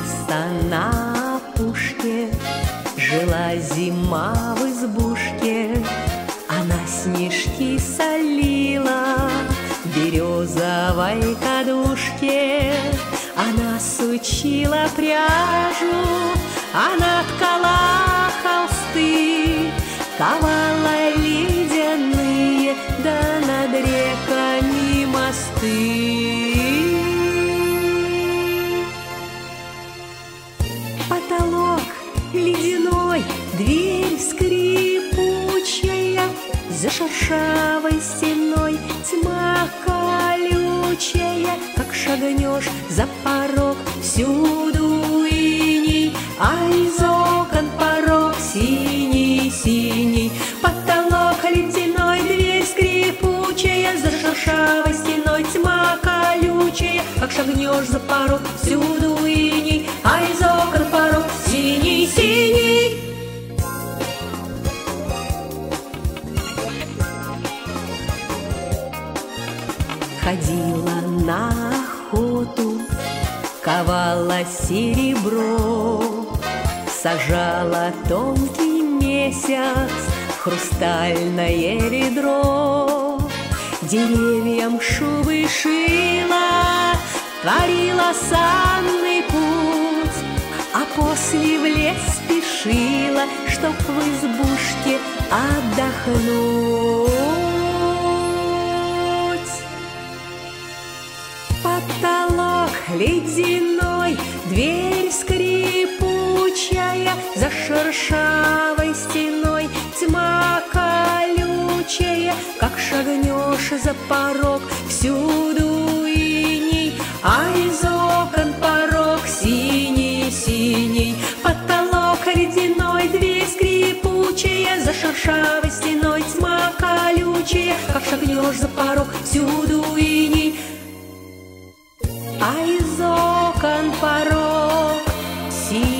леса на опушке. Жила зима в избушке. Она снежки солила березовой кадушке. Она сучила пряжу Она ткала холсты Ковала ледяные Да над реками мосты скрипучая, За шершавой стеной тьма колючая, Как шагнешь за порог, всюду иней, А из окон порог синий-синий. Потолок ледяной, дверь скрипучая, За шершавой стеной тьма колючая, Как шагнешь за порог, всюду Ходила на охоту, ковала серебро, Сажала тонкий месяц в хрустальное ведро. Деревьям шубы шила, творила санный путь, А после в лес спешила, чтоб в избушке отдохнуть. Ледяной, дверь скрипучая, За шершавой стеной. Тьма колючая, Как шагнешь за порог, всюду иней, А из окон порог синий-синий. Потолок ледяной, дверь скрипучая, За шершавой стеной. Тьма колючая, Как шагнешь за порог, всюду иней, а из окон порог синий.